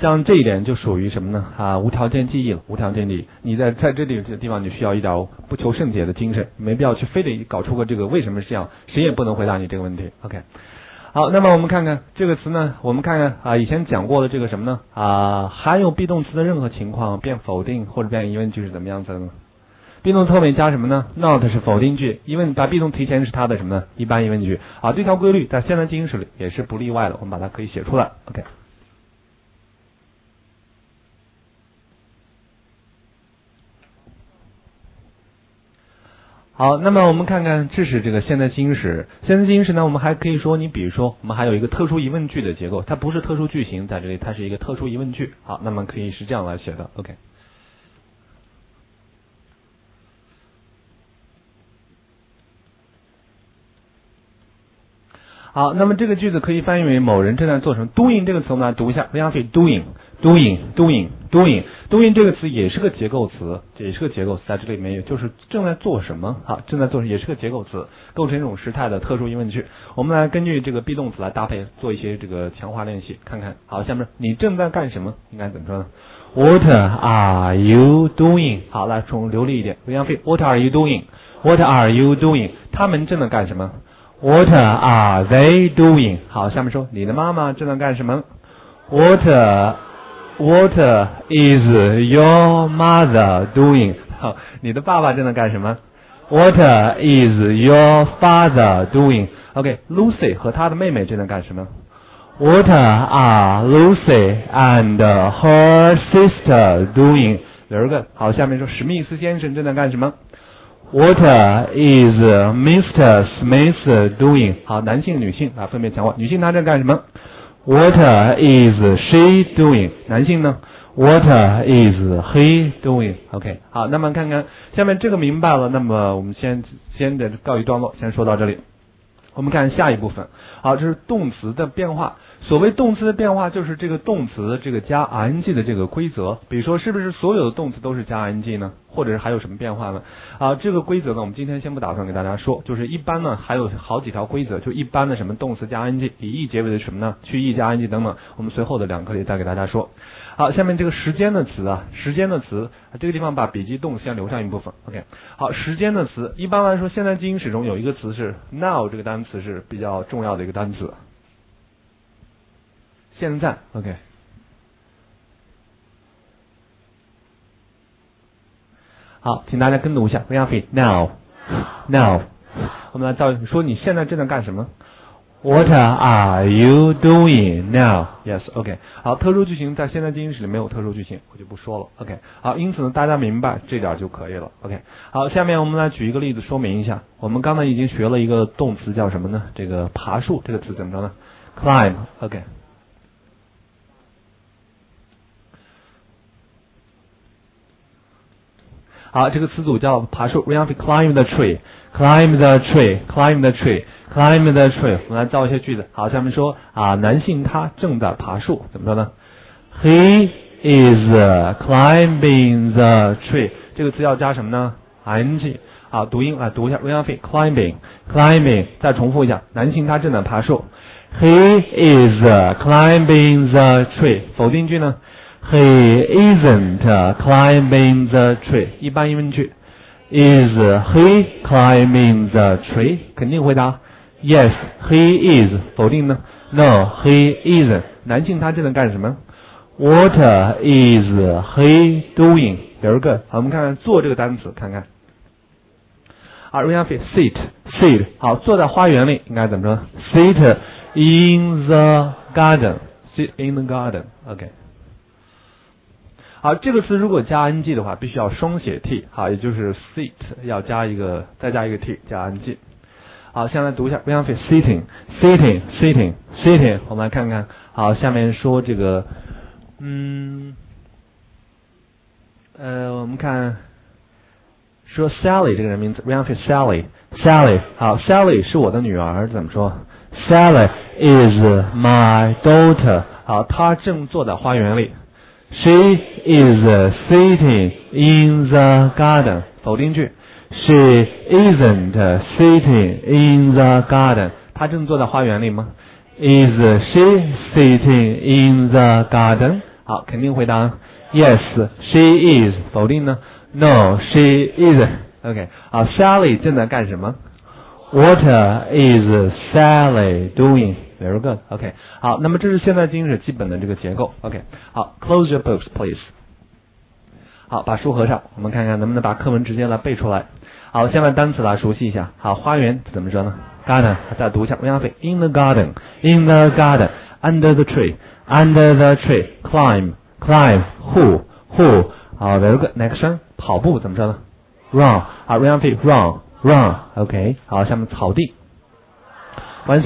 像这一点就属于什么呢？啊，无条件记忆了，无条件记忆。你在在这里这个地方，你需要一点不求甚解的精神，没必要去非得搞出个这个为什么是这样，谁也不能回答你这个问题。OK，好，那么我们看看这个词呢，我们看看啊，以前讲过的这个什么呢？啊，含有 be 动词的任何情况变否定或者变疑问句是怎么样子的呢？be 动词后面加什么呢？not 是否定句，因为把 be 动提前是它的什么呢？一般疑问句啊，这条规律在现在进行时里也是不例外的，我们把它可以写出来。OK。好，那么我们看看，这是这个现在进行时。现在进行时呢，我们还可以说，你比如说，我们还有一个特殊疑问句的结构，它不是特殊句型在这里，它是一个特殊疑问句。好，那么可以是这样来写的。OK。好，那么这个句子可以翻译为某人正在做什么。doing 这个词我们来读一下，非常费 doing，doing，doing，doing 这个词也是个结构词，也是个结构词，在这里面也，就是正在做什么。好，正在做也是个结构词，构成一种时态的特殊疑问句。我们来根据这个 be 动词来搭配做一些这个强化练习，看看。好，下面你正在干什么？应该怎么说呢？What are you doing？好，来重流利一点，非常费。What are you doing？What are you doing？他们正在干什么？What are they doing？好，下面说你的妈妈正在干什么？What What is your mother doing？好，你的爸爸正在干什么？What is your father doing？OK，Lucy 和她的妹妹正在干什么？What are Lucy and her sister doing？Very good。好，下面说史密斯先生正在干什么？What is Mr. Smith doing？好，男性、女性啊，分别强化。女性她在干什么 ？What is she doing？男性呢？What is he doing？OK，好，那么看看下面这个明白了，那么我们先先的告一段落，先说到这里。我们看下一部分，好，这是动词的变化。所谓动词的变化，就是这个动词这个加 ing 的这个规则。比如说，是不是所有的动词都是加 ing 呢？或者是还有什么变化呢？啊，这个规则呢，我们今天先不打算给大家说。就是一般呢，还有好几条规则，就一般的什么动词加 ing，以 e 结尾的什么呢？去 e 加 ing 等等。我们随后的两课里再给大家说。好，下面这个时间的词啊，时间的词，这个地方把笔记动词先留上一部分。OK，好，时间的词，一般来说，现在进行时中有一个词是 now，这个单词是比较重要的一个单词。现在，OK。好，请大家跟读一下。非常 fit now，now。我们来造说你现在正在干什么？What are you doing now？Yes，OK。好，特殊句型在现在进行时里没有特殊句型，我就不说了。OK。好，因此呢，大家明白这点就可以了。OK。好，下面我们来举一个例子说明一下。我们刚才已经学了一个动词叫什么呢？这个爬树这个词怎么着呢？Climb。OK。好，这个词组叫爬树。We have to climb the tree, climb the tree, climb the tree, climb the tree。我们来造一些句子。好，下面说啊，男性他正在爬树，怎么说呢？He is climbing the tree。这个词要加什么呢？ing。好，读音啊，读一下。We have to climbing, climbing。再重复一下，男性他正在爬树。He is climbing the tree。否定句呢 ？He isn't climbing the tree。一般疑问句，Is he climbing the tree？肯定回答，Yes, he is。否定呢？No, he isn't。男性他正在干什么？What is he doing? Very good。好，我们看看做这个单词，看看。啊，we have sit, sit。好，坐在花园里应该怎么说？Sit in the garden. Sit in the garden. 好，这个词如果加 ing 的话，必须要双写 t，好，也就是 sit 要加一个，再加一个 t 加 ing。好，现在读一下，we have sitting，sitting，sitting，sitting。我们来看看，好，下面说这个，嗯，呃，我们看说 Sally 这个人名字，we have Sally，Sally，好，Sally 是我的女儿，怎么说？Sally is my daughter。好，她正坐在花园里。She is sitting in the garden。否定句。She isn't sitting in the garden。她正坐在花园里吗？Is she sitting in the garden？ 好，肯定回答 yes，she is。否定呢？no，she isn't。OK，好，Sally 正在干什么？What is Sally doing? Very good. OK，好，那么这是现在进行时基本的这个结构。OK，好，Close your books, please. 好，把书合上，我们看看能不能把课文直接来背出来。好，先把单词来熟悉一下。好，花园怎么说呢？Garden，再读一下。欧阳飞，In the garden，In the garden，Under the tree，Under the tree，Climb，Climb，Who，Who。好，Very good. Next one，跑步怎么说呢？Run，好，欧阳飞，Run，Run。OK，好，下面草地。完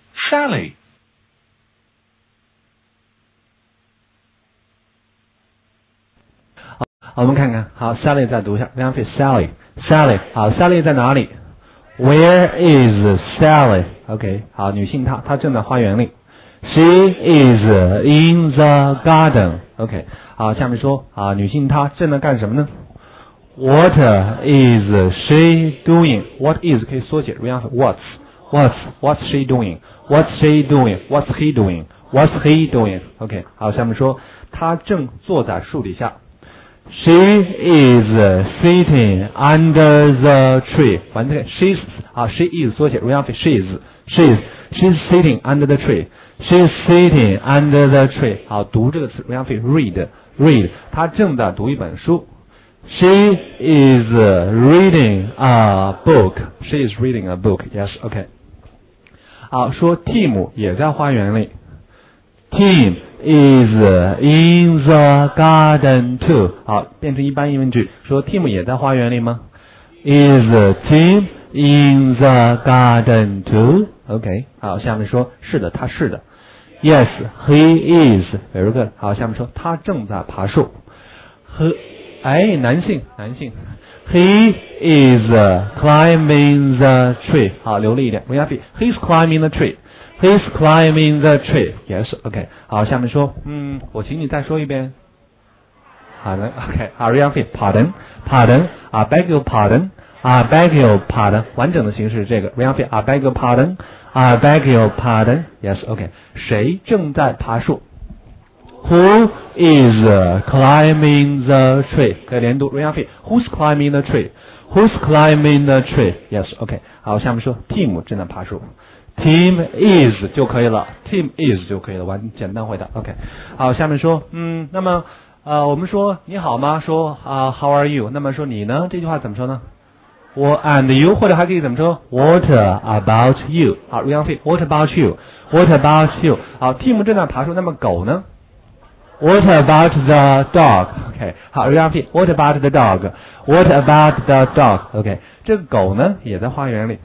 Sally? 我们看看，好，Sally 再读一下，Repeat s a l l y s a l l y 好，Sally 在哪里？Where is Sally？OK，好，女性她，她正在花园里。She is in the garden。OK，好，下面说啊，女性她正在干什么呢？What is she doing？What is 可以缩写，Repeat What's？What's？What's she doing？What's she doing？What's he doing？What's he doing？OK，好，下面说她正坐在树底下。She is sitting under the tree. 完这个 she's 啊，she is 缩写，real she's she's she's sitting under the tree. She's sitting under the tree. 好，读这个词，real read read，她正在读一本书。She is reading a book. She is reading a book. Yes, 好，说 Tim 也在花园里。Tim is in the garden too。好，变成一般疑问句，说 Tim 也在花园里吗？Is Tim in the garden too？OK，好，下面说是的，他是的。Yes, he is. Very good。好，下面说他正在爬树。和，哎，男性，男性。He is climbing the tree。好，流利一点，不要 He's climbing the tree。He's climbing the tree. Yes, OK. 好，下面说，嗯，我请你再说一遍。好的，OK. Are you okay? Pardon, pardon. I beg your pardon. I beg your pardon. 完整的形式是这个。Are you okay? I beg your pardon. I beg your pardon. Yes, OK. 谁正在爬树 ？Who is climbing the tree? 可以连读。Are you okay? Who's climbing the tree? Who's climbing the tree? Yes, OK. 好，下面说，Tim 正在爬树。Team is 就可以了，Team is 就可以了，完简单回答。OK，好，下面说，嗯，那么呃，我们说你好吗？说啊，How are you？那么说你呢？这句话怎么说呢？我 and you，或者还可以怎么说？What about you？好 r e a l f What about you？What about you？好，Team 正在爬树，那么狗呢 ？What about the dog？OK，好 r e a l What about the dog？What about the dog？OK，这个狗呢也在花园里。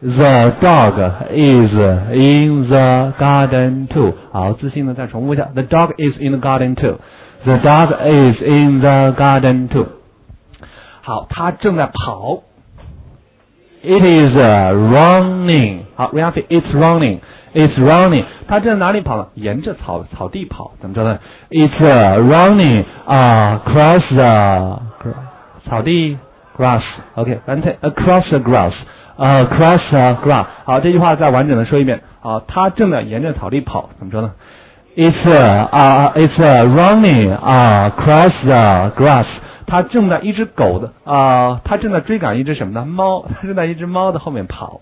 The dog is in the garden too。好，自信的再重复一下。The dog is in the garden too。The dog is in the garden too。好，它正在跑。It is running。好，repeat。It's running。 It's running。它正在哪里跑呢？沿着草草地跑。怎么说呢？It's running across the 草地 grass。OK，完成 across the grass。呃，cross the grass。好，这句话再完整的说一遍。好，他正在沿着草地跑，怎么说呢？It's 啊，It's a running across the grass。他正在一只狗的啊，他正在追赶一只什么呢？猫，他正在一只猫的后面跑。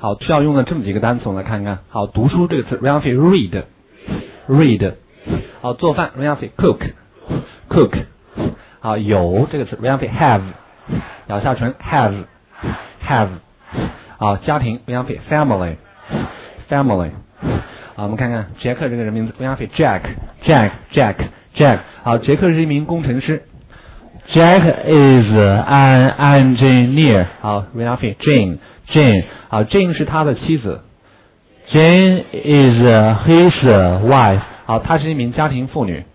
好，需要用的这么几个单词，我们来看看。好，读书这个词，read read，read。好，做饭，read cook，cook。好，有这个词，read have，咬下唇，have，have。好，家庭，read family，family。好，我们看看杰克这个人名字，read Jack，Jack，Jack，Jack。好，杰克是一名工程师。Jack is an engineer. 好，read Jane，Jane。好，Jane 是他的妻子。 Jane is his wife. 好，她是一名家庭妇女。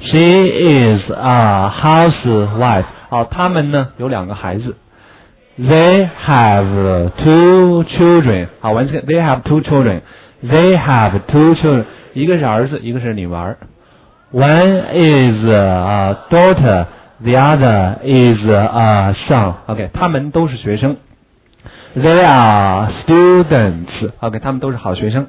She is a housewife. 好，他们呢有两个孩子。 They have two children. 好，once again, they have two children. They have two children. 一个是儿子，一个是女儿。 One is a daughter. The other is a son. OK，他们都是学生。 They are students. OK，他们都是好学生。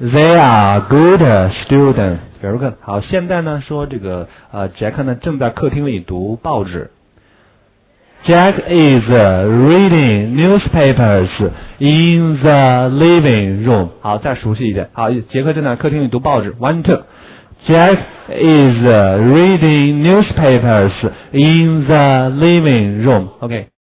They are good students. Very good。好，现在呢说这个呃，杰克呢正在客厅里读报纸。 Jack is reading newspapers in the living room. 好，再熟悉一点。好，杰克正在客厅里读报纸。One two。 Jack is reading newspapers in the living room. OK。